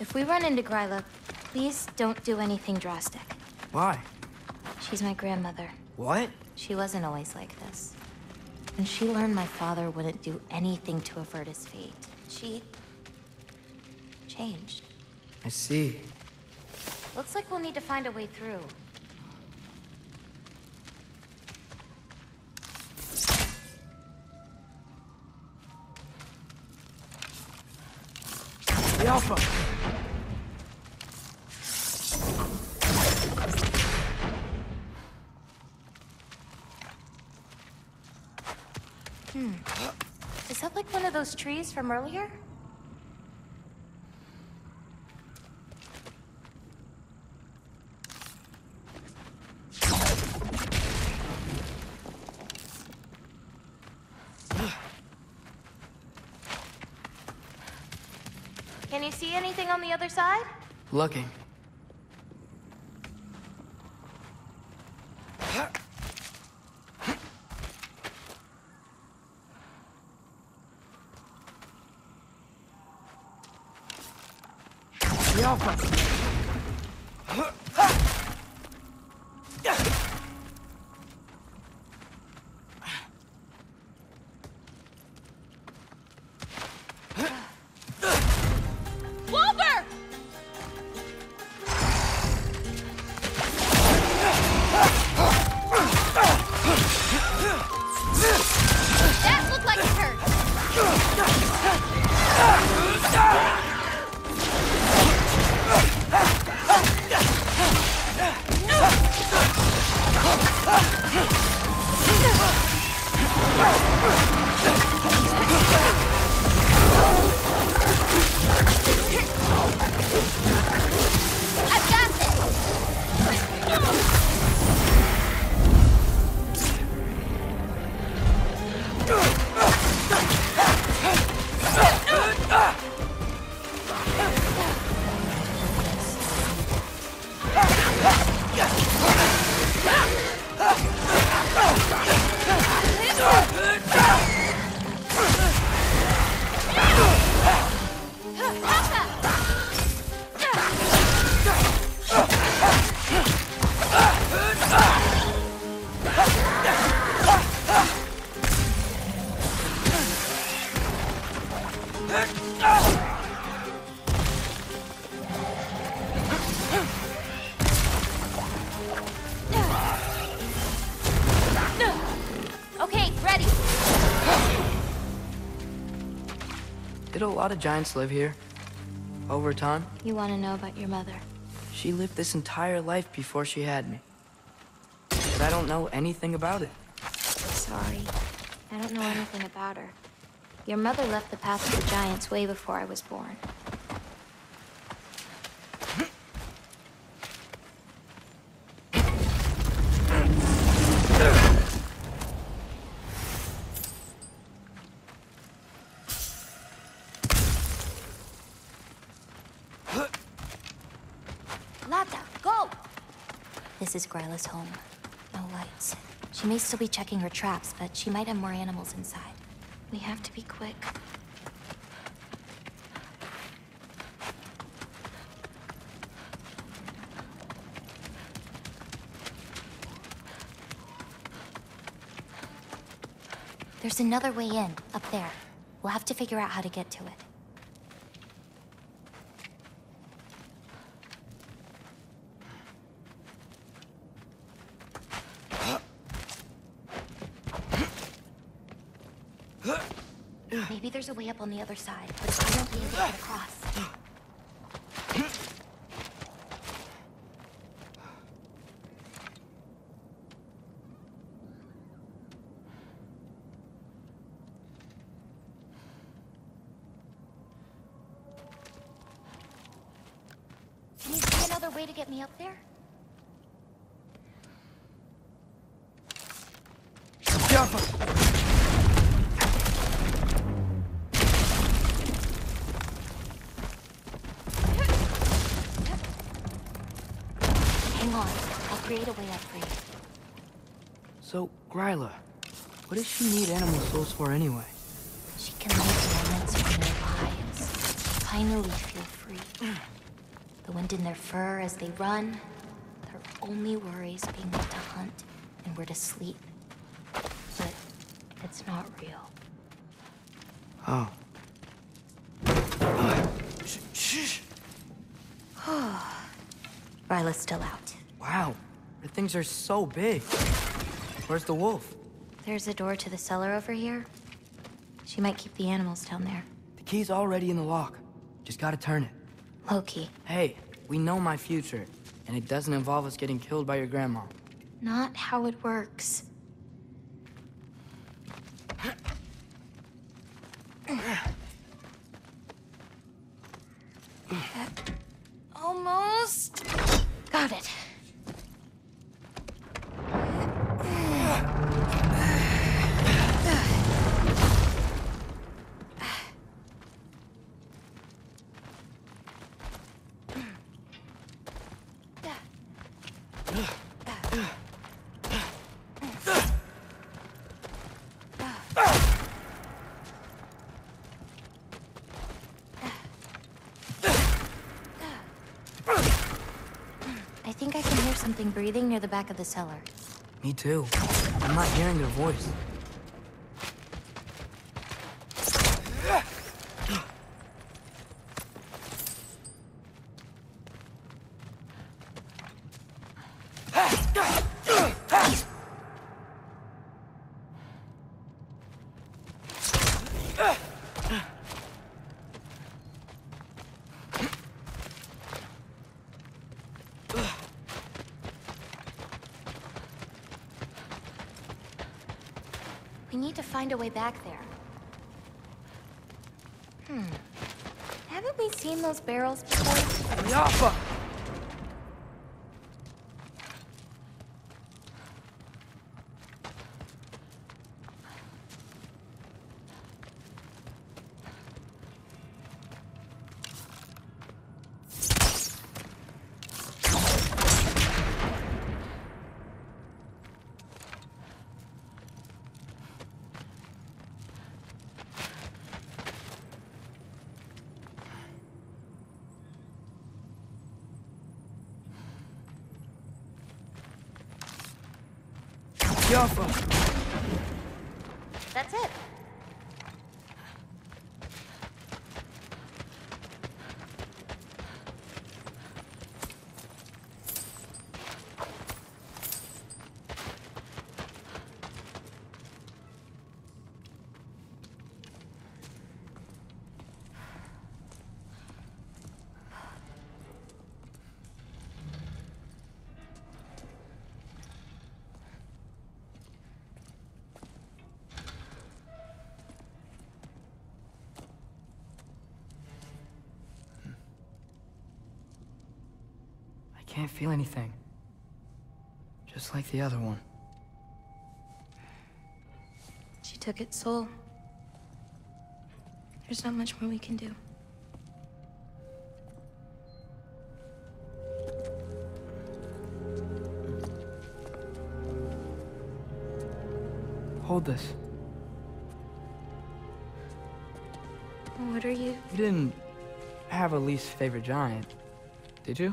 If we run into Gryla, please don't do anything drastic. Why? She's my grandmother. What? She wasn't always like this. And she learned my father wouldn't do anything to avert his fate. She... changed. I see. Looks like we'll need to find a way through. The Is that like one of those trees from earlier? Can you see anything on the other side? Looking. Jumper! A lot of giants live here? Over time? You want to know about your mother? She lived this entire life before she had me. But I don't know anything about it. Sorry. I don't know anything about her. Your mother left the path of the giants way before I was born. Lata, go! This is Gryla's home. No lights. She may still be checking her traps, but she might have more animals inside. We have to be quick. There's another way in, up there. We'll have to figure out how to get to it. Maybe there's a way up on the other side, but I won't be able to get across. Can you see another way to get me up there? I'll create a way up for you. So, Gryla, what does she need animal souls for anyway? She can live moments from their lives. Finally feel free. The wind in their fur as they run. Their only worries being what to hunt and where to sleep. But it's not real. Oh. Gryla's still out. Wow, her things are so big. Where's the wolf? There's a door to the cellar over here. She might keep the animals down there. The key's already in the lock. Just gotta turn it. Loki. Hey, we know my future, and it doesn't involve us getting killed by your grandma. Not how it works. Almost. Got it. I think I can hear something breathing near the back of the cellar. Me too. I'm not hearing their voice. Need to find a way back there. Hmm. Haven't we seen those barrels before? Yappa! Yappa! That's it. Can't feel anything. Just like the other one. She took its soul. There's not much more we can do. Hold this. What are you? You didn't have a least favorite giant, did you?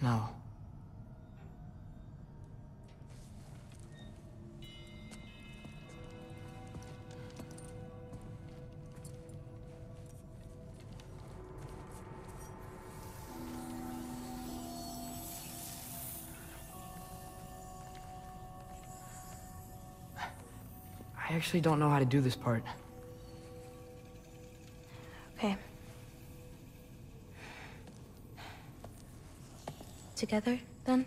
No. I actually don't know how to do this part. Together, then?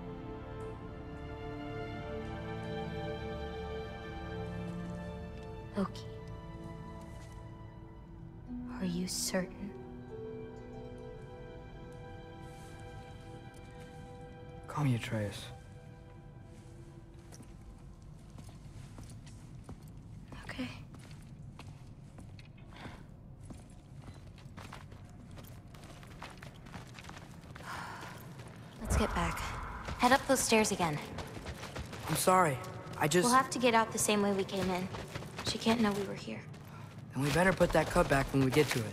Loki. Are you certain? Call me Atreus. Okay. Let's get back. Head up those stairs again. I'm sorry. I just... We'll have to get out the same way we came in. She can't know we were here. And we better put that cut back when we get to it.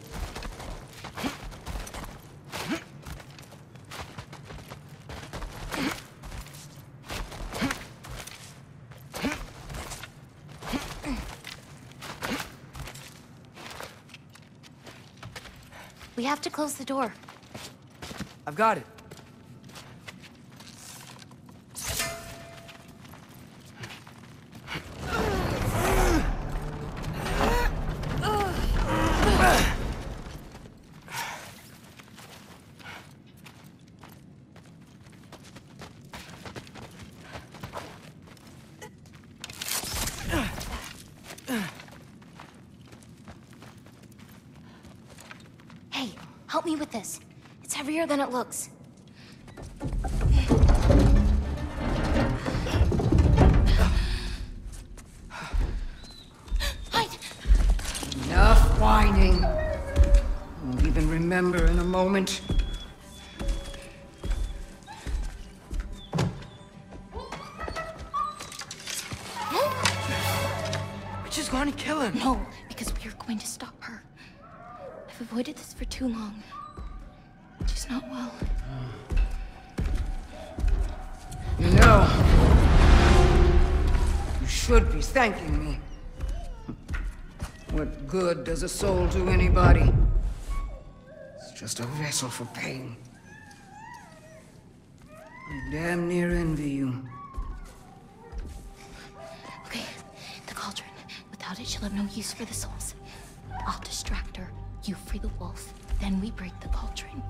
We have to close the door. I've got it. Hey, help me with this. It's heavier than it looks. I've avoided this for too long. She's not well. You know, you should be thanking me. What good does a soul do anybody? It's just a vessel for pain. I damn near envy you. Okay, the cauldron. Without it, she'll have no use for the souls. You free the wolf, then we break the cauldron.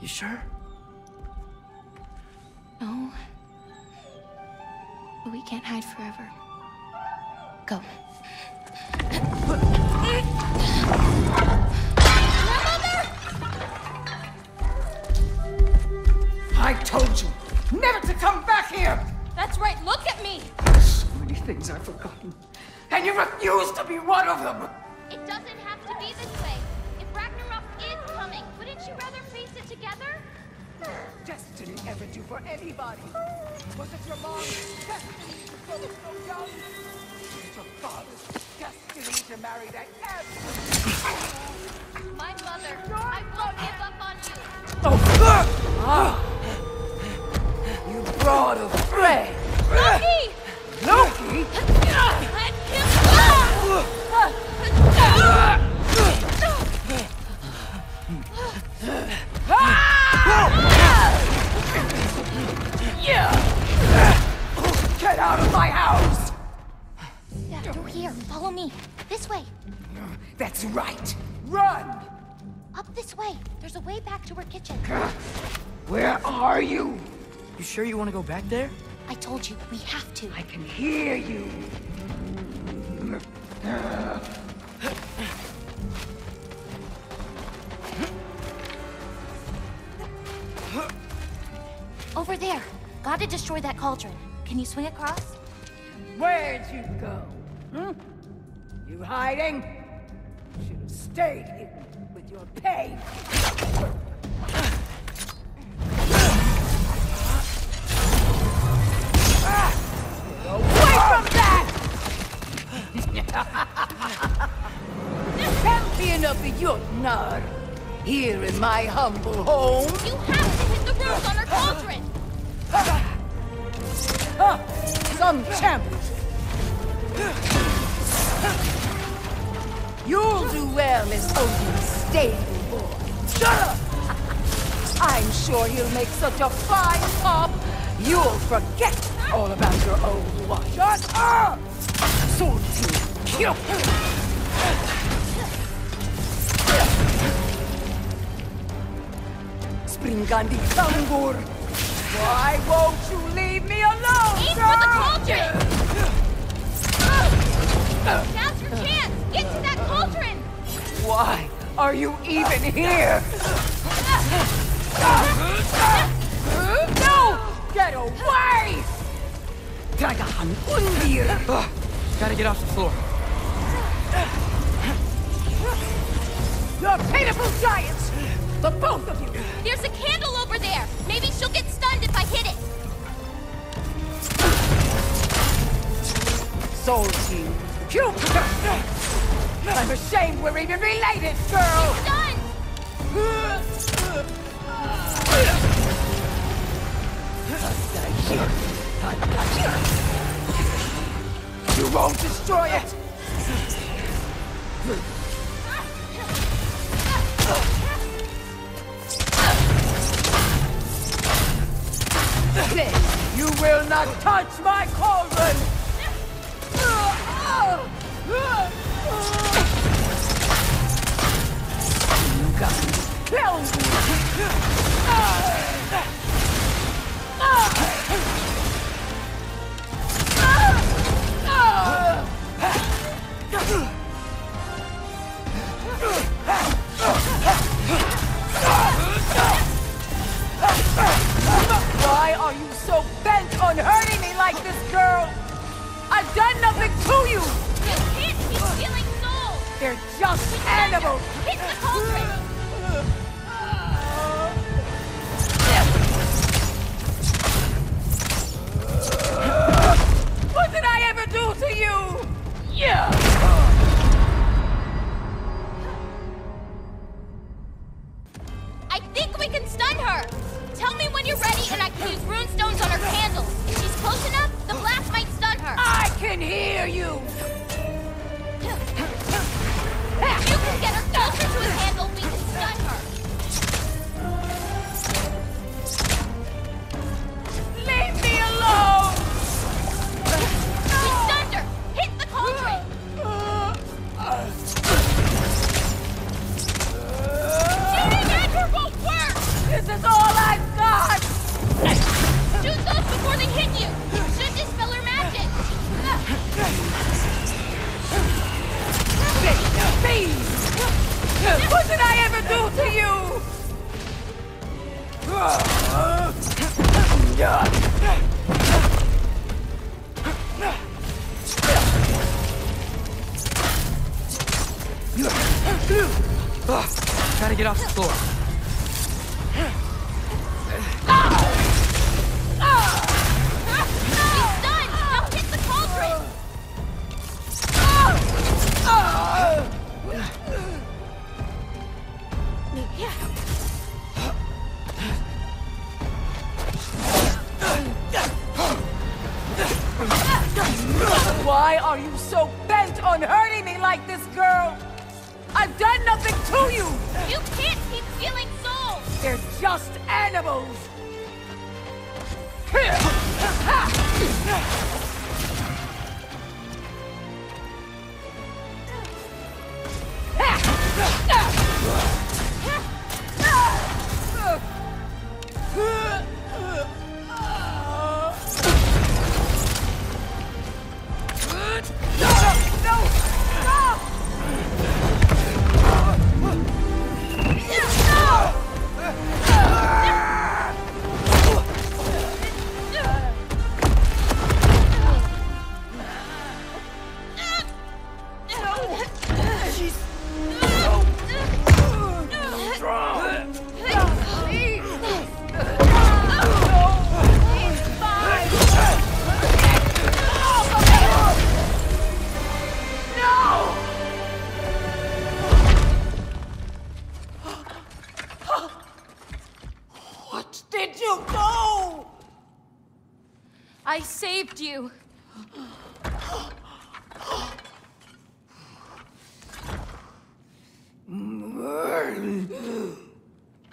You sure? No. We can't hide forever. Go. I told you never to come back here! That's right, look at me! So many things I've forgotten, and you refuse to be one of them! For anybody. Was it your mom's destiny to grow so young? Was it your father's destiny to marry that absolute My mother, I won't give up on you. Oh, ah. you brought a prey! Loki! Loki! Let him That's right! Run! Up this way. There's a way back to her kitchen. Where are you? You sure you want to go back there? I told you, we have to. I can hear you. Over there. Gotta destroy that cauldron. Can you swing across? Where'd you go? Hmm? You hiding? Stayed hidden with your pain. Away from that! Champion of the Jotnar, here in my humble home. You have to hit the runes on her cauldron! Some champion. You'll do well as Odin's stable boy. Shut up! I'm sure he'll make such a fine pop, you'll forget all about your old watch. Shut up! Sword to kill. Springandi Tambur! Why won't you leave me alone, Aim for the cauldron! Now's your chance! Get to that cauldron! Why are you even here? No! Get away! Dragahan Undir! Gotta get off the floor. You're pitiful giants! The both of you! There's a candle over there! Maybe she'll get stunned if I hit it! Soul team. You! I'm ashamed we're even related, girl! Stunned! You won't destroy it! This, you will not touch my cauldron! Why are you so bent on hurting me like this, girl? I've done nothing to you! You can't keep stealing souls! They're just animals! Hit the cauldron! Yeah!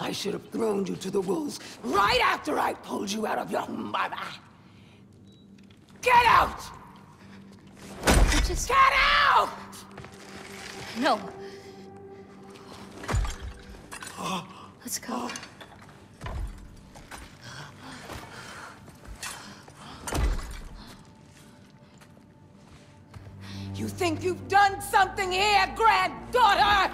I should have thrown you to the wolves right after I pulled you out of your mother. Get out! I just... Get out! No. Let's go. You think you've done something here, granddaughter?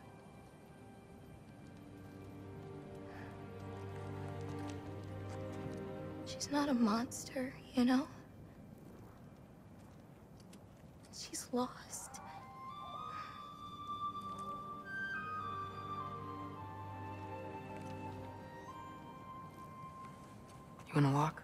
Not a monster, you know? She's lost. You wanna walk?